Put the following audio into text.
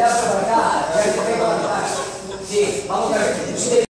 Pedazo para acá, ya Sí, vamos a ver.